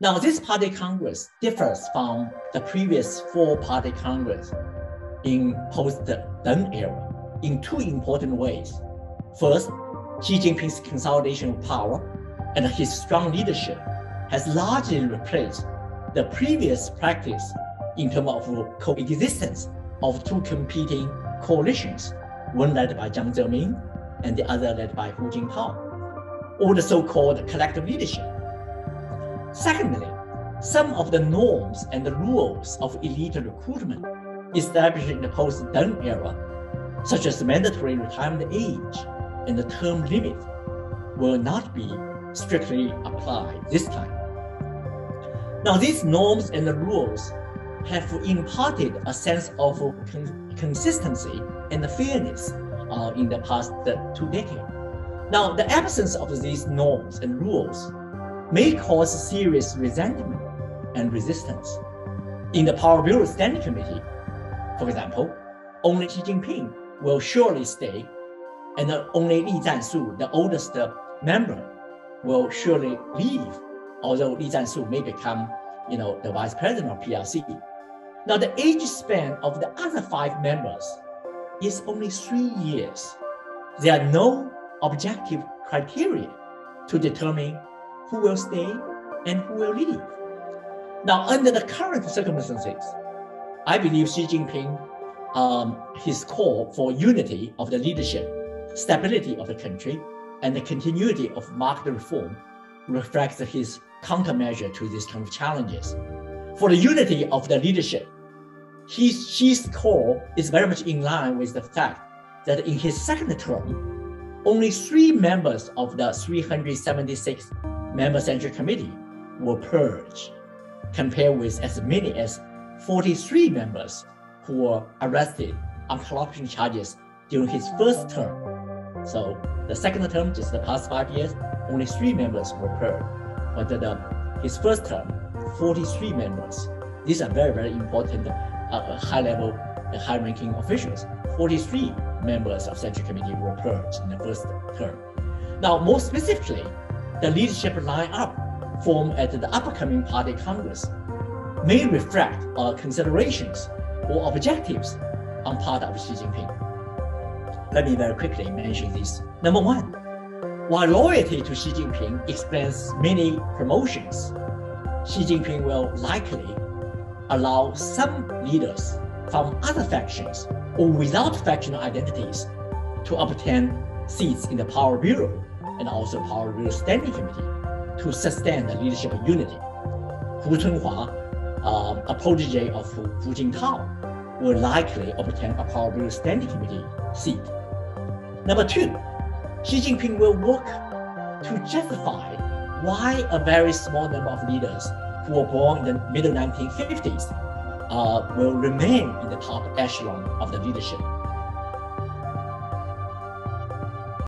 Now, this party congress differs from the previous four party congress in post-Deng era in two important ways. First, Xi Jinping's consolidation of power and his strong leadership has largely replaced the previous practice in terms of coexistence of two competing coalitions, one led by Jiang Zemin and the other led by Hu Jintao, or the so-called collective leadership. Secondly, some of the norms and the rules of elite recruitment established in the post-Deng era, such as mandatory retirement age and the term limit, will not be strictly applied this time. Now, these norms and the rules have imparted a sense of con consistency and fairness uh, in the past two decades. Now, the absence of these norms and rules may cause serious resentment and resistance. In the Politburo Standing Committee, for example, only Xi Jinping will surely stay, and only Li Zhanshu, the oldest member, will surely leave, although Li Zhanshu may become, you know, the vice president of PRC. Now, the age span of the other five members is only three years. There are no objective criteria to determine who will stay and who will leave. Now, under the current circumstances, I believe Xi Jinping, um, his call for unity of the leadership, stability of the country, and the continuity of market reform reflects his countermeasure to these kind of challenges. For the unity of the leadership, his, his call is very much in line with the fact that in his second term, only three members of the 376 member Central Committee were purged, compared with as many as 43 members who were arrested on corruption charges during his first term. So the second term, just the past five years, only three members were purged. But the, his first term, 43 members. These are very, very important uh, high-level, uh, high-ranking officials. 43 members of Central Committee were purged in the first term. Now, more specifically, the leadership lineup formed at the upcoming party congress may reflect considerations or objectives on part of Xi Jinping. Let me very quickly mention this. Number one, while loyalty to Xi Jinping explains many promotions, Xi Jinping will likely allow some leaders from other factions or without factional identities to obtain seats in the Politburo and also Power Politburo Standing Committee to sustain the leadership unity. Hu Chunhua, um, a protege of Hu, Hu Jintao, will likely obtain a Power Politburo Standing Committee seat. Number two, Xi Jinping will work to justify why a very small number of leaders who were born in the middle 1950s uh, will remain in the top echelon of the leadership.